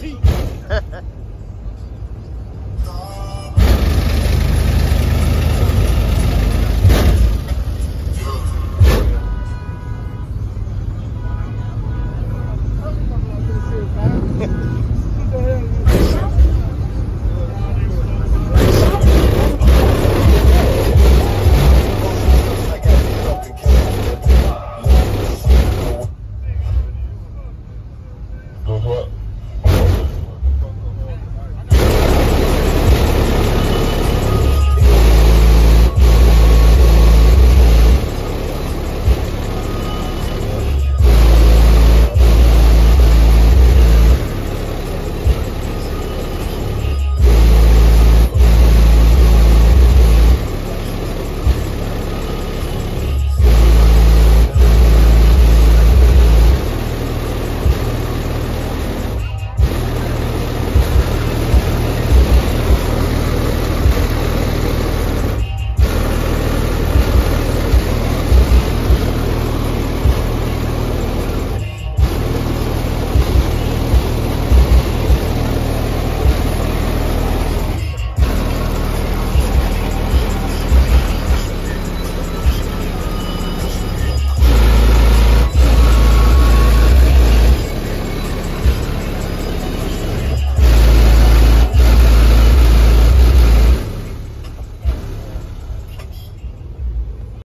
parti.